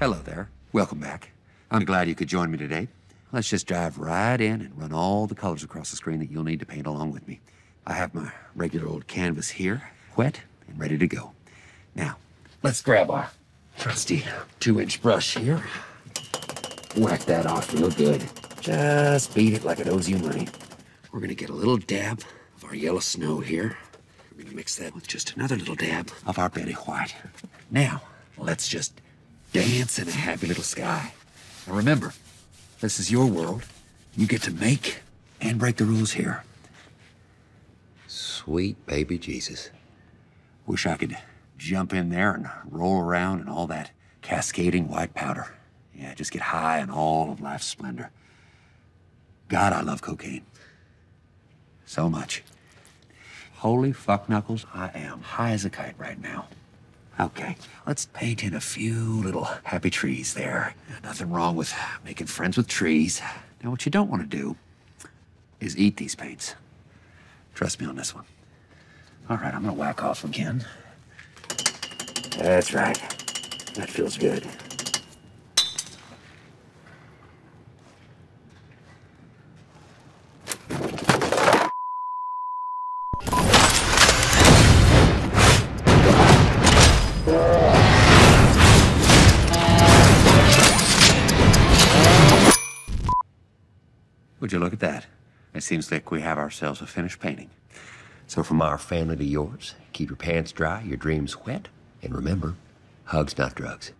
Hello there. Welcome back. I'm glad you could join me today. Let's just dive right in and run all the colors across the screen that you'll need to paint along with me. I have my regular old canvas here, wet and ready to go. Now, let's grab our trusty two-inch brush here. Whack that off real good. Just beat it like it owes you money. We're gonna get a little dab of our yellow snow here. We're gonna mix that with just another little dab of our Betty White. Now, let's just dance in a happy little sky. And remember, this is your world. You get to make and break the rules here. Sweet baby Jesus. Wish I could jump in there and roll around in all that cascading white powder. Yeah, just get high on all of life's splendor. God, I love cocaine. So much. Holy fuck knuckles, I am high as a kite right now. Okay, let's paint in a few little happy trees there. Nothing wrong with making friends with trees. Now, what you don't want to do is eat these paints. Trust me on this one. All right, I'm gonna whack off again. That's right. That feels good. Would you look at that? It seems like we have ourselves a finished painting. So from our family to yours, keep your pants dry, your dreams wet, and remember, hugs not drugs.